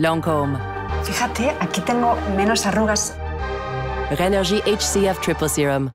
Lancôme. Fíjate, aquí tengo menos arrugas. Renergy HCF Triple Serum.